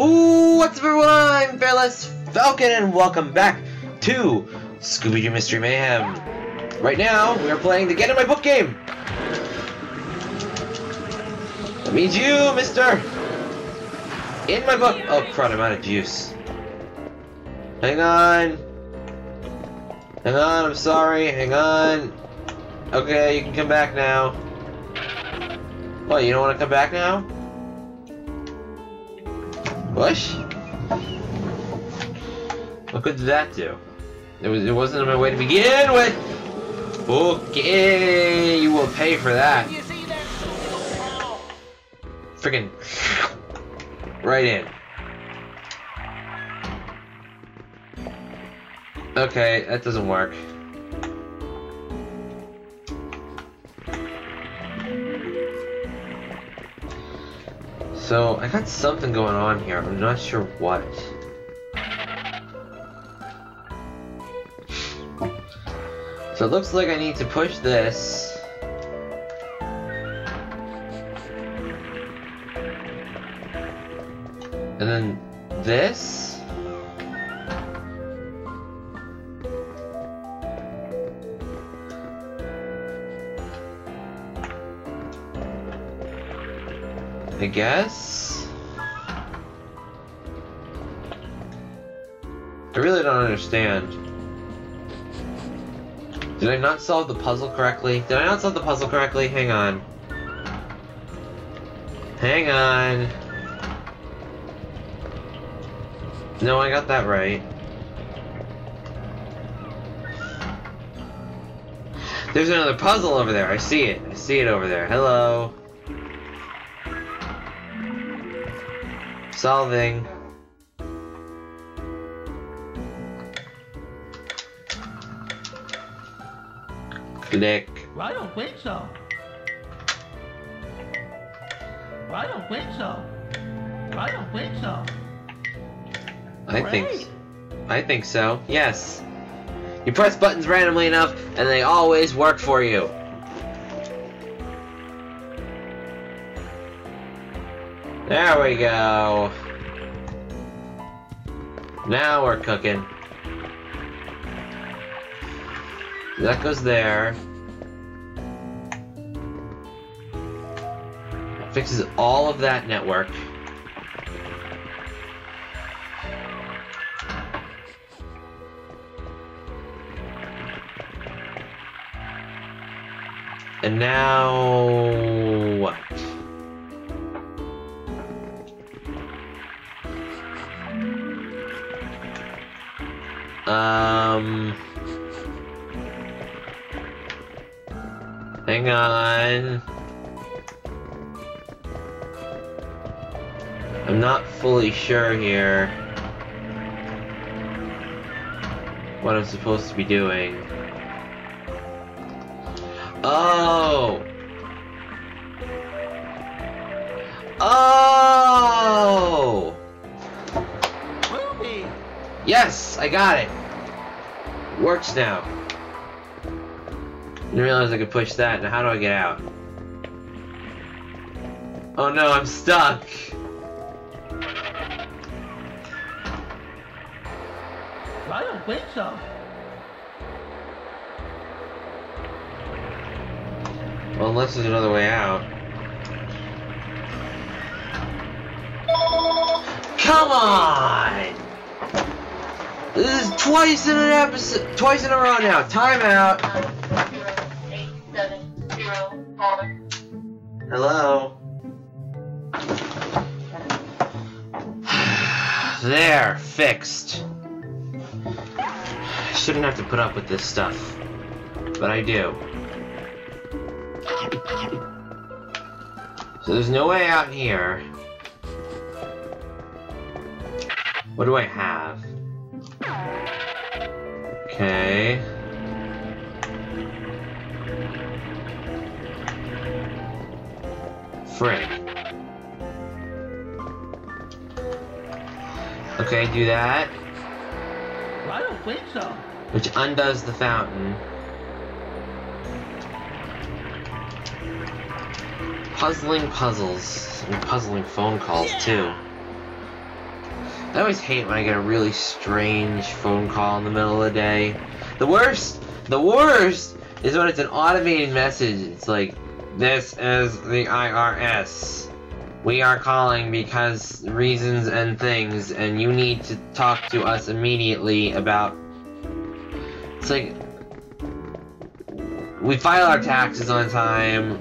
Ooh, what's up everyone? I'm Fearless Falcon and welcome back to Scooby-Doo Mystery Mayhem. Right now, we are playing the Get In My Book game. That means you, mister. In my book. Oh, crud, I'm out of juice. Hang on. Hang on, I'm sorry. Hang on. Okay, you can come back now. What, you don't want to come back now? Push? What good did that do? It was it wasn't my way to begin with! Okay, you will pay for that. Freaking right in. Okay, that doesn't work. So, I got something going on here. I'm not sure what. So it looks like I need to push this. And then this? I guess? I really don't understand. Did I not solve the puzzle correctly? Did I not solve the puzzle correctly? Hang on. Hang on. No, I got that right. There's another puzzle over there. I see it. I see it over there. Hello. Solving. Click. I don't think so. I don't think so. I don't think so. I think. I think so. Yes. You press buttons randomly enough, and they always work for you. There we go. Now we're cooking. That goes there. Fixes all of that network. And now Um Hang on. I'm not fully sure here what I'm supposed to be doing. Oh! Oh! Yes, I got it. Works now. Didn't realize I could push that. Now how do I get out? Oh no, I'm stuck. I don't think so. Well, unless there's another way out. Come on! This is twice in an episode, twice in a row now. Time out. eight seven zero caller. Hello. There, fixed. I shouldn't have to put up with this stuff, but I do. So there's no way out here. What do I have? Okay. Frick. Okay, do that. I don't think so. Which undoes the fountain. Puzzling puzzles. And puzzling phone calls, too. I always hate when I get a really strange phone call in the middle of the day. The worst, the worst is when it's an automated message. It's like, this is the IRS. We are calling because reasons and things, and you need to talk to us immediately about. It's like, we file our taxes on time.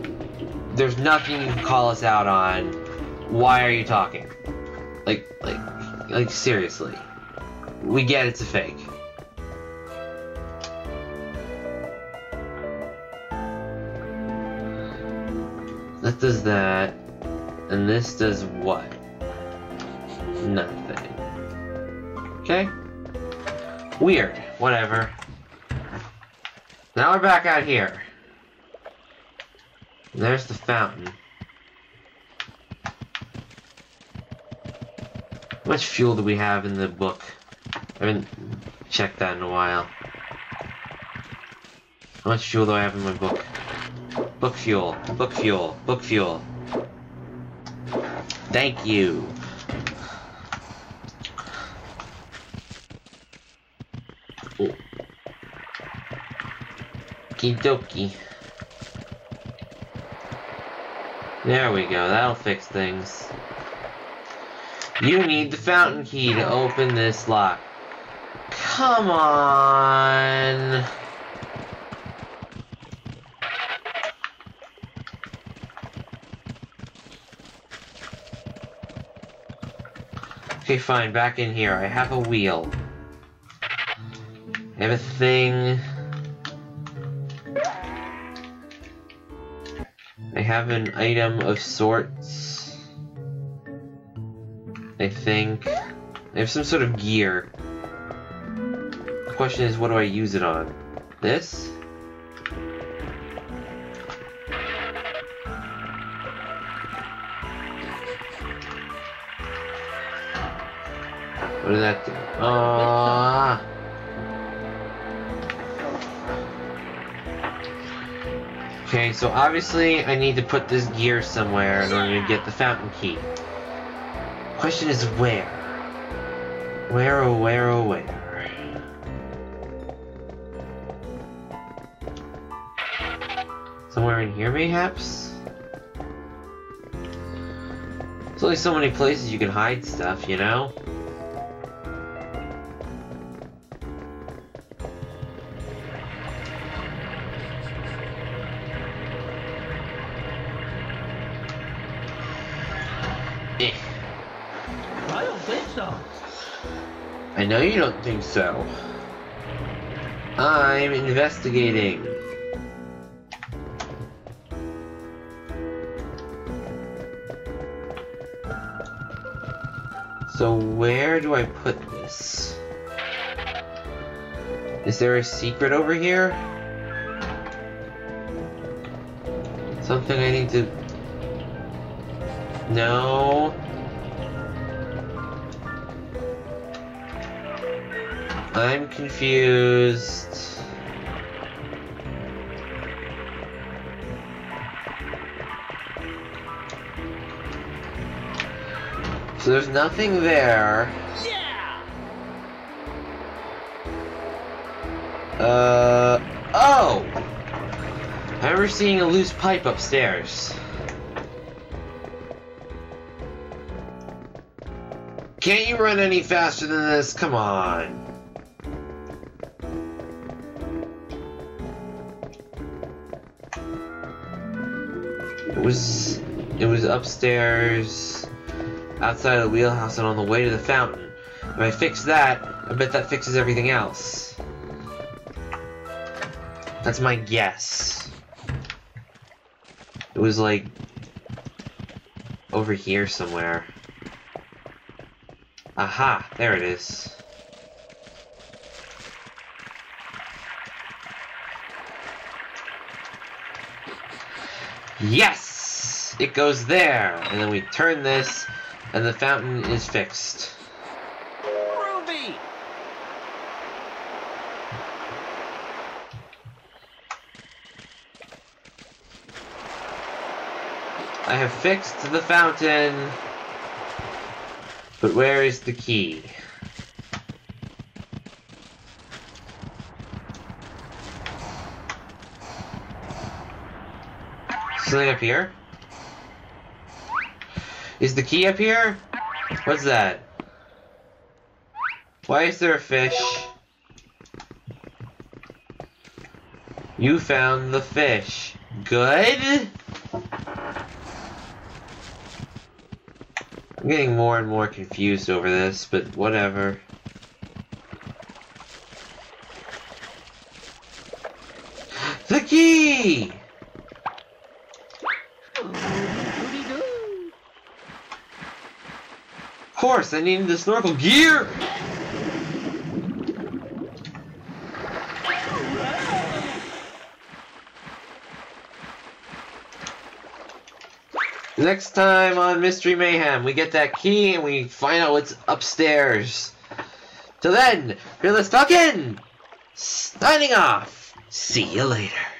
There's nothing you can call us out on. Why are you talking? Like, like, like seriously. We get it's a fake. That does that. And this does what? Nothing. Okay. Weird. Whatever. Now we're back out here. There's the fountain. How much fuel do we have in the book? I haven't checked that in a while. How much fuel do I have in my book? Book fuel, book fuel, book fuel. Thank you. Dokie. There we go, that'll fix things. You need the fountain key to open this lock. Come on. Okay, fine, back in here. I have a wheel. I have a thing. I have an item of sorts. I think. I have some sort of gear. The question is, what do I use it on? This? What did that do? Ah. Okay, so obviously I need to put this gear somewhere in order to get the fountain key. Question is where? Where oh where oh where? Somewhere in here mayhaps? There's only so many places you can hide stuff, you know? Don't think so. I know you don't think so. I'm investigating. So where do I put this? Is there a secret over here? Something I need to... No. I'm confused. So there's nothing there. Yeah! Uh oh! I remember seeing a loose pipe upstairs. Can't you run any faster than this? Come on. It was it was upstairs outside of the wheelhouse and on the way to the fountain. If I fix that, I bet that fixes everything else. That's my guess. It was like over here somewhere. Aha, there it is. Yes! It goes there! And then we turn this, and the fountain is fixed. Ruby! I have fixed the fountain. But where is the key? Something up here? Is the key up here? What's that? Why is there a fish? You found the fish. Good? I'm getting more and more confused over this, but whatever. The key! Course, I need the snorkel gear! Next time on Mystery Mayhem, we get that key and we find out what's upstairs. Till then, Fearless Falcon! Signing off! See you later.